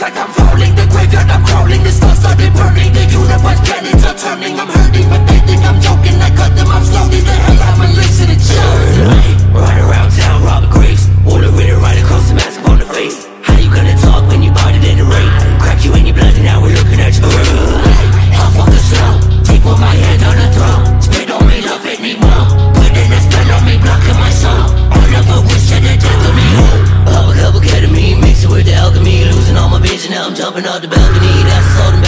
feels like I'm falling The graveyard I'm crawling The stars started burning The universe planets are turning I'm hurting but they think I'm joking I cut them off slowly The hell I'ma live to the around town, rob graves Water in right across the mask upon the face. How you gonna talk when you bought it in the rain? Crack you in your blood and now we're looking at you. on the balcony, that's all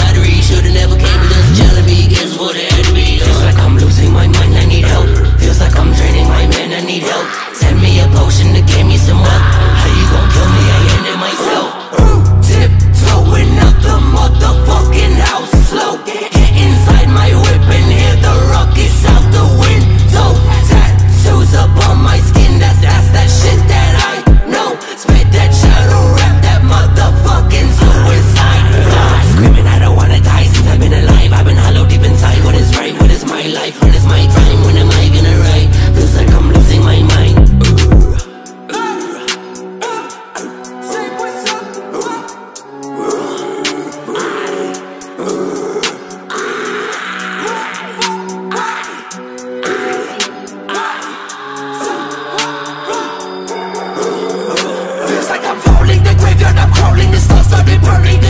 falling, the graveyard I'm crawling, the stars started burning